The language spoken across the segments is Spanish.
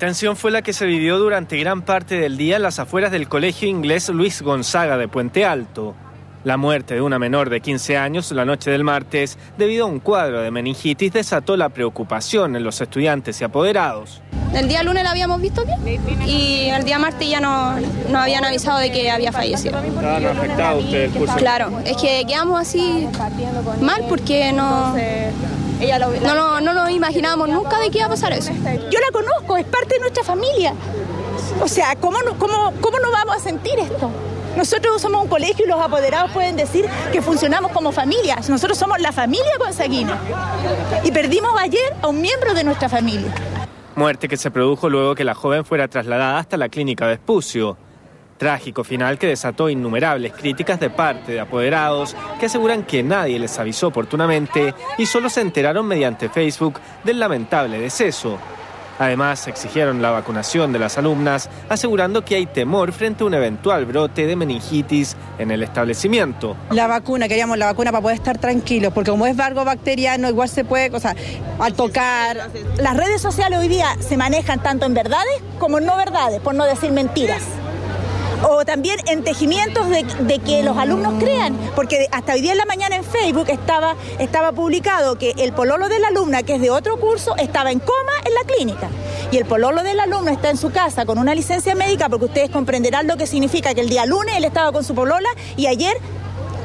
Tensión fue la que se vivió durante gran parte del día en las afueras del colegio inglés Luis Gonzaga de Puente Alto. La muerte de una menor de 15 años la noche del martes, debido a un cuadro de meningitis, desató la preocupación en los estudiantes y apoderados. El día lunes la habíamos visto aquí y el día martes ya no, nos habían avisado de que había fallecido. ¿Han afectado ustedes? Claro, es que quedamos así mal porque no, no, no, no nos imaginábamos nunca de que iba a pasar eso. Yo la conozco, es parte de nuestra familia. O sea, ¿cómo no, cómo, cómo no vamos a sentir esto? Nosotros somos un colegio y los apoderados pueden decir que funcionamos como familia. Nosotros somos la familia Gonzaguina. Y perdimos ayer a un miembro de nuestra familia. Muerte que se produjo luego que la joven fuera trasladada hasta la clínica de Espucio. Trágico final que desató innumerables críticas de parte de apoderados que aseguran que nadie les avisó oportunamente y solo se enteraron mediante Facebook del lamentable deceso. Además, exigieron la vacunación de las alumnas, asegurando que hay temor frente a un eventual brote de meningitis en el establecimiento. La vacuna, queríamos la vacuna para poder estar tranquilos, porque como es vargo bacteriano, igual se puede, o sea, al tocar. Las redes sociales hoy día se manejan tanto en verdades como en no verdades, por no decir mentiras o también en tejimientos de, de, que los alumnos crean, porque hasta hoy día en la mañana en Facebook estaba, estaba publicado que el pololo de la alumna, que es de otro curso, estaba en coma en la clínica. Y el pololo del alumno está en su casa con una licencia médica, porque ustedes comprenderán lo que significa que el día lunes él estaba con su polola y ayer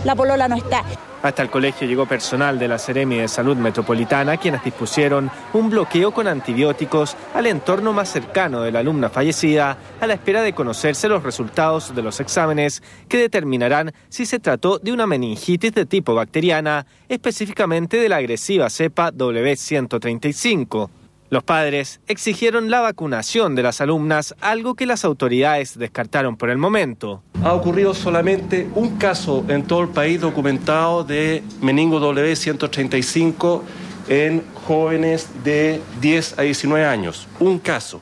la polola no está. Hasta el colegio llegó personal de la Seremi de Salud Metropolitana, quienes dispusieron un bloqueo con antibióticos al entorno más cercano de la alumna fallecida, a la espera de conocerse los resultados de los exámenes que determinarán si se trató de una meningitis de tipo bacteriana, específicamente de la agresiva cepa W135. Los padres exigieron la vacunación de las alumnas, algo que las autoridades descartaron por el momento. Ha ocurrido solamente un caso en todo el país documentado de meningo W135 en jóvenes de 10 a 19 años. Un caso.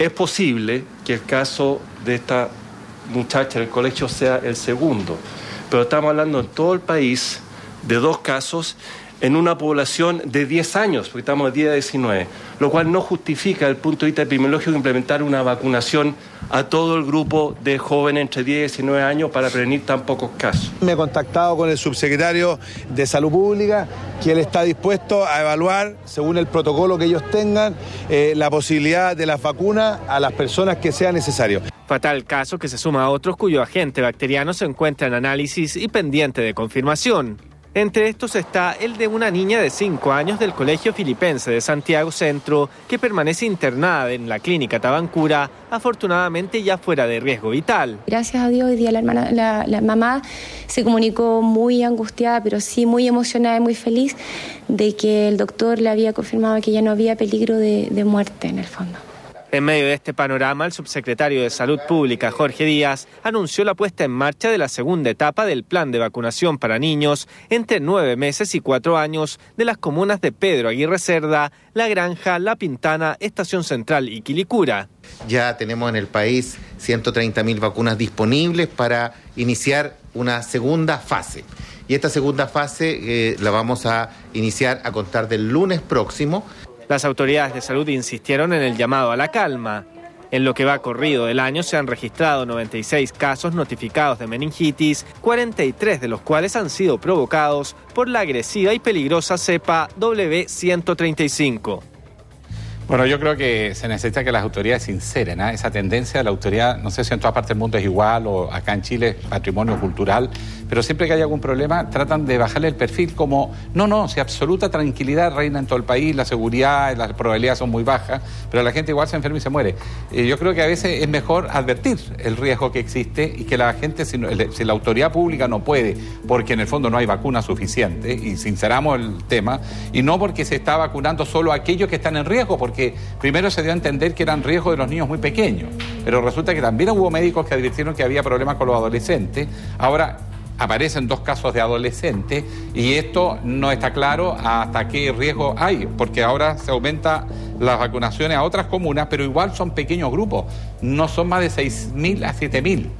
Es posible que el caso de esta muchacha del colegio sea el segundo, pero estamos hablando en todo el país de dos casos en una población de 10 años, porque estamos de 10 a 19, lo cual no justifica desde el punto de vista epidemiológico implementar una vacunación a todo el grupo de jóvenes entre 10 y 19 años para prevenir tan pocos casos. Me he contactado con el subsecretario de Salud Pública, que él está dispuesto a evaluar, según el protocolo que ellos tengan, eh, la posibilidad de las vacunas a las personas que sea necesario. Fatal caso que se suma a otros cuyo agente bacteriano se encuentra en análisis y pendiente de confirmación. Entre estos está el de una niña de 5 años del Colegio Filipense de Santiago Centro, que permanece internada en la clínica Tabancura, afortunadamente ya fuera de riesgo vital. Gracias a Dios, hoy día la, hermana, la, mamá se comunicó muy angustiada, pero sí muy emocionada y muy feliz de que el doctor le había confirmado que ya no había peligro de muerte en el fondo. En medio de este panorama, el subsecretario de Salud Pública, Jorge Díaz, anunció la puesta en marcha de la segunda etapa del plan de vacunación para niños entre nueve meses y cuatro años de las comunas de Pedro Aguirre Cerda, La Granja, La Pintana, Estación Central y Quilicura. Ya tenemos en el país 130.000 vacunas disponibles para iniciar una segunda fase. Y esta segunda fase eh, la vamos a iniciar a contar del lunes próximo. Las autoridades de salud insistieron en el llamado a la calma. En lo que va corrido del año se han registrado 96 casos notificados de meningitis, 43 de los cuales han sido provocados por la agresiva y peligrosa cepa W135. Bueno, yo creo que se necesita que las autoridades sinceren ¿eh? esa tendencia. La autoridad, no sé si en toda parte del mundo es igual o acá en Chile es patrimonio cultural, pero siempre que hay algún problema tratan de bajarle el perfil como, no, no, si absoluta tranquilidad reina en todo el país, la seguridad, las probabilidades son muy bajas, pero la gente igual se enferma y se muere. Eh, yo creo que a veces es mejor advertir el riesgo que existe y que la gente, si, no, si la autoridad pública no puede, porque en el fondo no hay vacuna suficiente, y sinceramos el tema, y no porque se está vacunando solo aquellos que están en riesgo, porque que primero se dio a entender que eran riesgos de los niños muy pequeños, pero resulta que también hubo médicos que advirtieron que había problemas con los adolescentes. Ahora aparecen dos casos de adolescentes y esto no está claro hasta qué riesgo hay, porque ahora se aumenta las vacunaciones a otras comunas, pero igual son pequeños grupos, no son más de 6.000 a 7.000.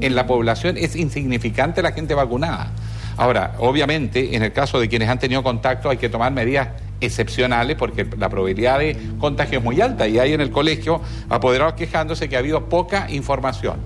En la población es insignificante la gente vacunada. Ahora, obviamente, en el caso de quienes han tenido contacto hay que tomar medidas excepcionales porque la probabilidad de contagio es muy alta y hay en el colegio apoderados quejándose que ha habido poca información.